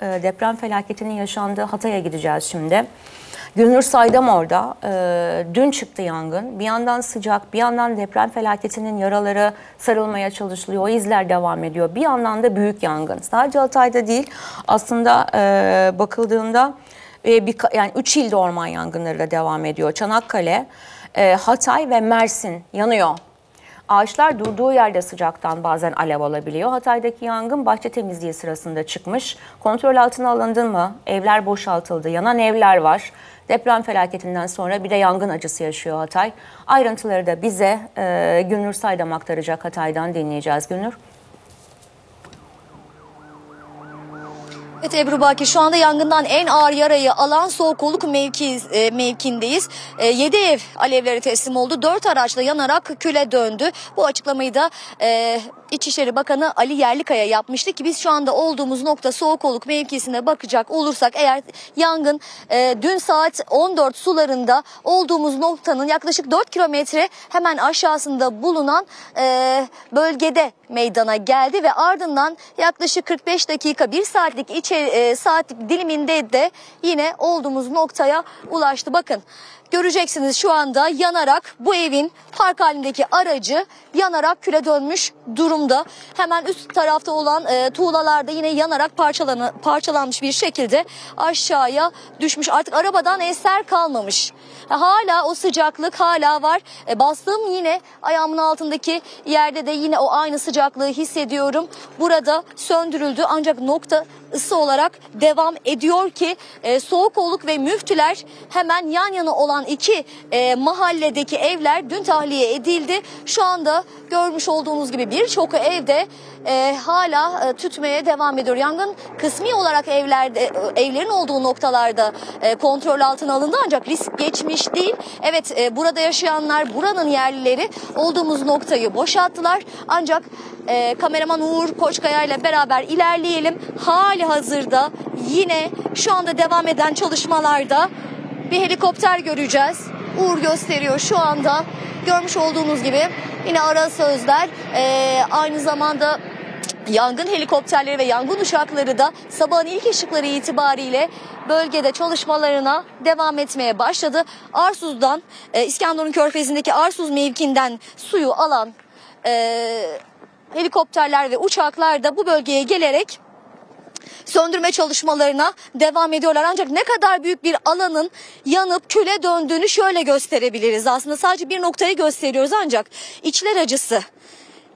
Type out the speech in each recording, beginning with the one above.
e, deprem felaketinin yaşandığı Hatay'a gideceğiz şimdi. Gülnur Saydam orada. E, dün çıktı yangın. Bir yandan sıcak, bir yandan deprem felaketinin yaraları sarılmaya çalışılıyor. O izler devam ediyor. Bir yandan da büyük yangın. Sadece Hatay'da değil aslında e, bakıldığında bir, yani 3 ilde orman yangınları da devam ediyor. Çanakkale, Hatay ve Mersin yanıyor. Ağaçlar durduğu yerde sıcaktan bazen alev alabiliyor. Hatay'daki yangın bahçe temizliği sırasında çıkmış. Kontrol altına alındı mı? Evler boşaltıldı. Yanan evler var. Deprem felaketinden sonra bir de yangın acısı yaşıyor Hatay. Ayrıntıları da bize e, Gülnur Saydam aktaracak Hatay'dan dinleyeceğiz. Gülnur. Evet Ebru Baki şu anda yangından en ağır yarayı alan Soğukoluk mevki, e, mevkindeyiz. E, 7 ev alevlere teslim oldu. 4 araçla yanarak küle döndü. Bu açıklamayı da e, İçişleri Bakanı Ali Yerlikaya yapmıştı ki biz şu anda olduğumuz nokta Soğukoluk mevkisine bakacak olursak eğer yangın e, dün saat 14 sularında olduğumuz noktanın yaklaşık 4 kilometre hemen aşağısında bulunan e, bölgede meydana geldi ve ardından yaklaşık 45 dakika 1 saatlik içeri, e, saat diliminde de yine olduğumuz noktaya ulaştı. Bakın göreceksiniz şu anda yanarak bu evin park halindeki aracı yanarak küle dönmüş durumda. Hemen üst tarafta olan e, tuğlalarda yine yanarak parçalan parçalanmış bir şekilde aşağıya düşmüş. Artık arabadan eser kalmamış. Hala o sıcaklık hala var. E, bastığım yine ayağımın altındaki yerde de yine o aynı sıcaklığı hissediyorum. Burada söndürüldü ancak nokta ısı olarak devam ediyor ki e, Soğukolluk ve Müftüler hemen yan yana olan iki e, mahalledeki evler dün tahliye edildi. Şu anda görmüş olduğunuz gibi birçok evde e, hala e, tütmeye devam ediyor. Yangın kısmi olarak evlerde e, evlerin olduğu noktalarda e, kontrol altına alındı ancak risk geçmiş değil. Evet e, burada yaşayanlar buranın yerlileri olduğumuz noktayı boşalttılar ancak e, kameraman Uğur Koçkaya ile beraber ilerleyelim. Hali hazırda yine şu anda devam eden çalışmalarda bir helikopter göreceğiz. Uğur gösteriyor şu anda. Görmüş olduğunuz gibi yine ara sözler e, aynı zamanda Yangın helikopterleri ve yangın uçakları da sabahın ilk ışıkları itibariyle bölgede çalışmalarına devam etmeye başladı. Arsuz'dan e, İskenderun Körfezi'ndeki Arsuz mevkinden suyu alan e, helikopterler ve uçaklar da bu bölgeye gelerek söndürme çalışmalarına devam ediyorlar. Ancak ne kadar büyük bir alanın yanıp küle döndüğünü şöyle gösterebiliriz. Aslında sadece bir noktayı gösteriyoruz ancak içler acısı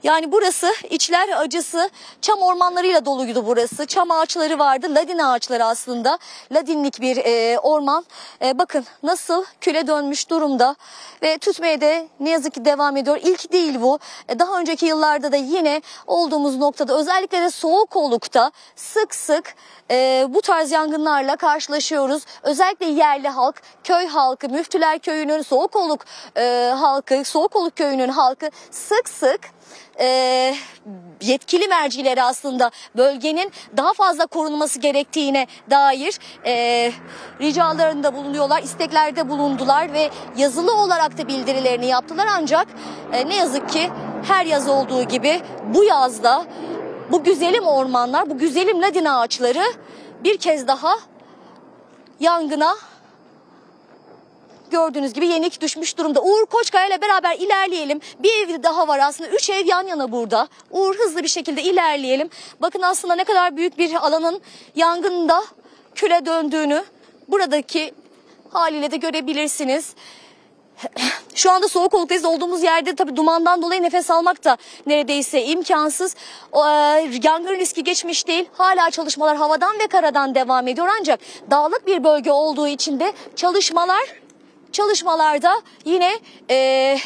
yani burası içler acısı çam ormanlarıyla doluydu burası. Çam ağaçları vardı. Ladin ağaçları aslında. Ladinlik bir e, orman. E, bakın nasıl küle dönmüş durumda. Ve tütmeye de ne yazık ki devam ediyor. İlk değil bu. E, daha önceki yıllarda da yine olduğumuz noktada özellikle de soğuk olukta sık sık e, bu tarz yangınlarla karşılaşıyoruz. Özellikle yerli halk, köy halkı, Müftüler Köyü'nün Soğuk Oluk e, halkı, Soğuk Oluk Köyü'nün halkı sık sık e, yetkili mercileri aslında bölgenin daha fazla korunması gerektiğine dair e, ricalarında bulunuyorlar, isteklerde bulundular ve yazılı olarak da bildirilerini yaptılar. Ancak e, ne yazık ki her yaz olduğu gibi bu yazda bu güzelim ormanlar, bu güzelim ladin ağaçları bir kez daha yangına gördüğünüz gibi yenik düşmüş durumda. Uğur Koçkaya ile beraber ilerleyelim. Bir ev daha var aslında. Üç ev yan yana burada. Uğur hızlı bir şekilde ilerleyelim. Bakın aslında ne kadar büyük bir alanın yangında küle döndüğünü buradaki haliyle de görebilirsiniz. Şu anda soğuk oluktayız. Olduğumuz yerde tabii dumandan dolayı nefes almak da neredeyse imkansız. O, e, yangın riski geçmiş değil. Hala çalışmalar havadan ve karadan devam ediyor. Ancak dağlık bir bölge olduğu için de çalışmalar çalışmalarda yine e,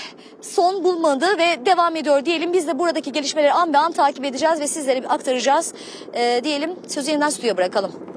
son bulmadı ve devam ediyor diyelim. Biz de buradaki gelişmeleri an be an takip edeceğiz ve sizlere aktaracağız e, diyelim. Sözü yeniden stüdyoya bırakalım.